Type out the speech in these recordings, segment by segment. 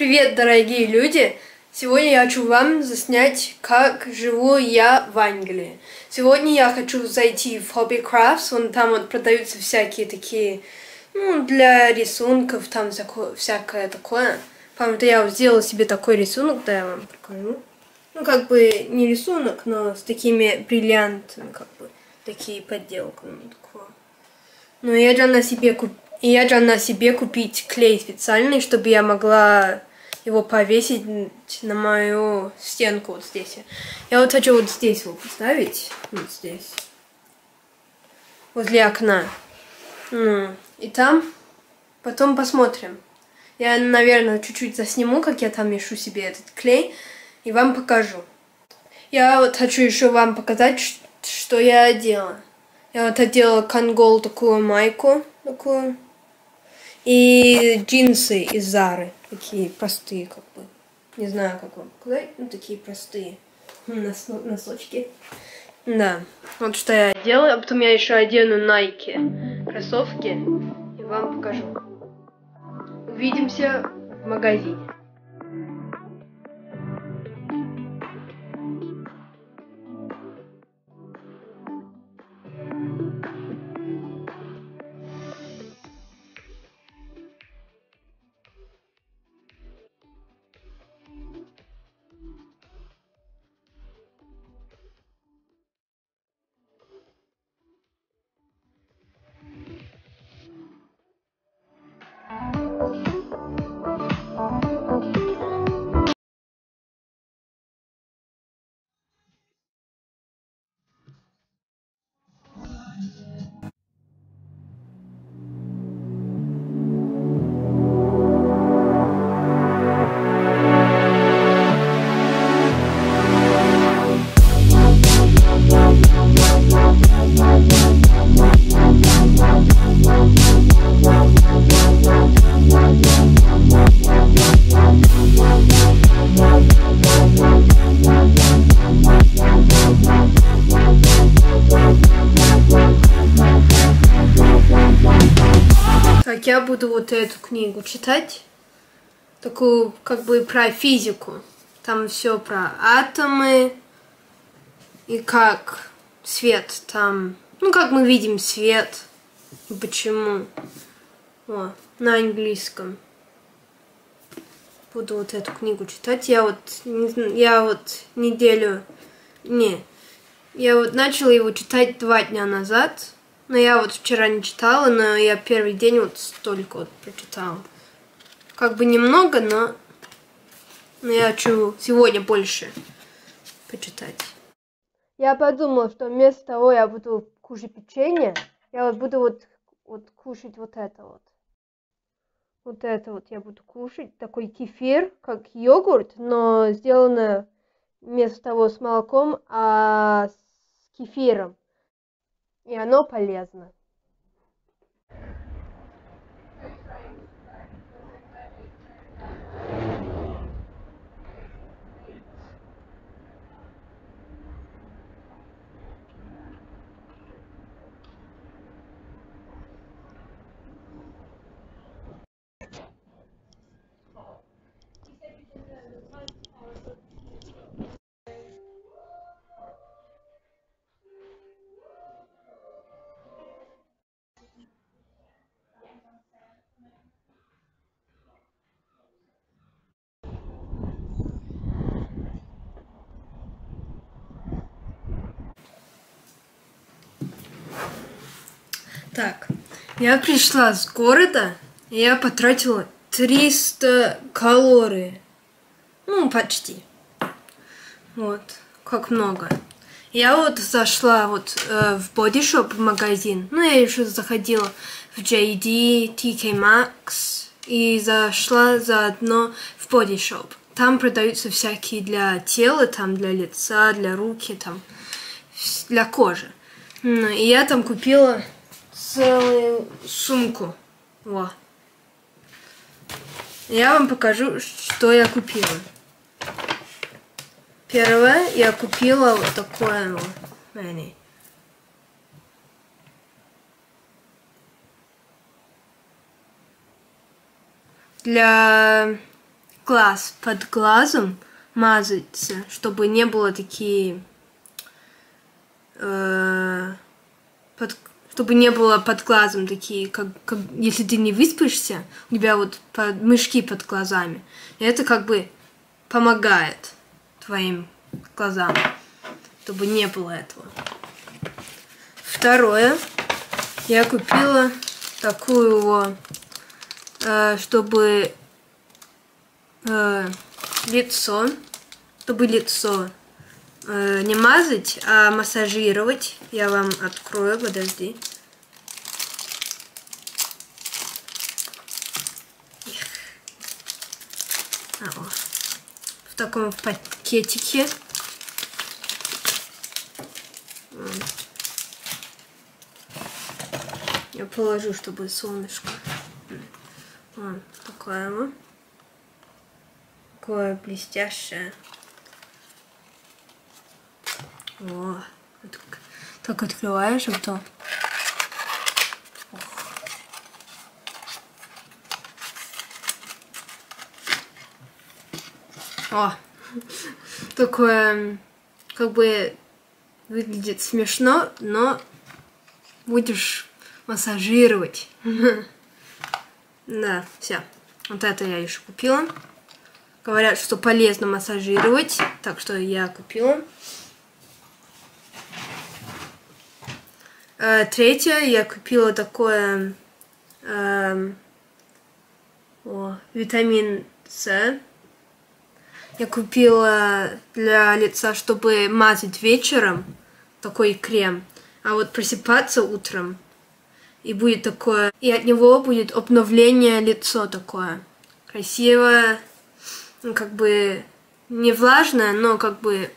Привет, дорогие люди! Сегодня я хочу вам заснять, как живу я в Англии. Сегодня я хочу зайти в Hobby Crafts, вон там вот продаются всякие такие, ну, для рисунков, там всякое, такое. Что я вот сделала себе такой рисунок, да, я вам покажу. Ну, как бы не рисунок, но с такими бриллиантами, как бы, такие подделки. Ну, такое. Ну, я должна себе купить и я должна себе купить клей специальный, чтобы я могла его повесить на мою стенку вот здесь. Я вот хочу вот здесь его поставить. Вот здесь. Возле окна. Ну, и там потом посмотрим. Я, наверное, чуть-чуть засниму, как я там мешу себе этот клей, и вам покажу. Я вот хочу еще вам показать, что я одела. Я вот одела конгол такую майку, такую. И джинсы из Зары. Такие простые, как бы. Не знаю, как вам показать. Ну, такие простые. Нос носочки. Да. Вот что я делаю. А потом я еще одену Nike кроссовки. И вам покажу. Увидимся в магазине. Я буду вот эту книгу читать. Такую, как бы, про физику. Там все про атомы и как свет там. Ну, как мы видим свет. Почему. О, на английском. Буду вот эту книгу читать. Я вот, я вот неделю... Не, я вот начала его читать два дня назад. Но я вот вчера не читала, но я первый день вот столько вот прочитала. Как бы немного, но, но я хочу сегодня больше почитать. Я подумала, что вместо того я буду кушать печенье, я вот буду вот, вот кушать вот это вот. Вот это вот я буду кушать. Такой кефир, как йогурт, но сделано вместо того с молоком, а с кефиром и оно полезно. Так, я пришла с города, и я потратила 300 калорий. Ну, почти. Вот, как много. Я вот зашла вот э, в Body Shop магазин. Ну, я еще заходила в JD, TK Maxx и зашла заодно в Shop. Там продаются всякие для тела, там для лица, для руки, там для кожи. И я там купила целую сумку. Во. Я вам покажу, что я купила. Первое, я купила вот такое вот. Для глаз, под глазом мазаться, чтобы не было такие... Э, под, чтобы не было под глазом такие, как, как если ты не выспишься, у тебя вот под, мышки под глазами. И это как бы помогает твоим глазам, чтобы не было этого. Второе, я купила такую, э, чтобы э, лицо, чтобы лицо э, не мазать, а массажировать. Я вам открою, подожди. А, в таком пакетике. Я положу, чтобы солнышко. Вот такое вот. Такое блестящее. О, так, так открываешь, а то. О, такое, как бы выглядит смешно, но будешь массажировать. Да, все. Вот это я еще купила. Говорят, что полезно массажировать, так что я купила. Третье, я купила такое э, о, витамин С. Я купила для лица, чтобы мазать вечером такой крем, а вот просыпаться утром и будет такое, и от него будет обновление лицо такое красивое, ну, как бы не влажное, но как бы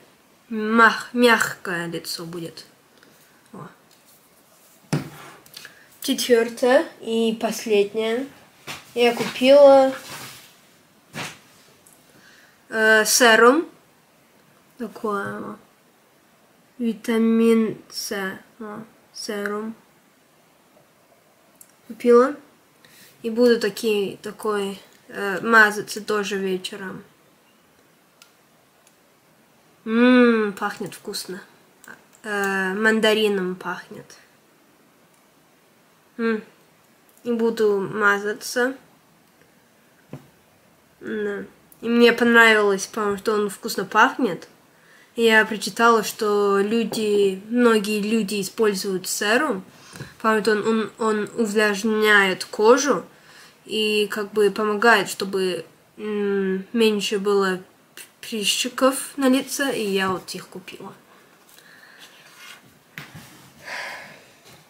мах, мягкое лицо будет. Четвертое и последнее. Я купила э, серум. Такое. Витамин С. О, серум. Купила. И буду такие, такой э, мазаться тоже вечером. Ммм, пахнет вкусно. Э, мандарином пахнет. И буду мазаться. Да. И мне понравилось, потому что он вкусно пахнет. Я прочитала, что люди, многие люди используют серум, потому что он, он, он увлажняет кожу и как бы помогает, чтобы меньше было прыщиков на лице, и я вот их купила.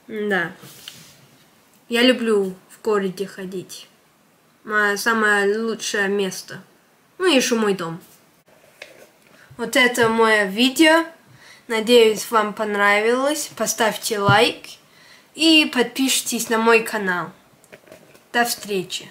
Да. Я люблю в городе ходить. Мое самое лучшее место. Ну и еще мой дом. Вот это мое видео. Надеюсь, вам понравилось. Поставьте лайк и подпишитесь на мой канал. До встречи.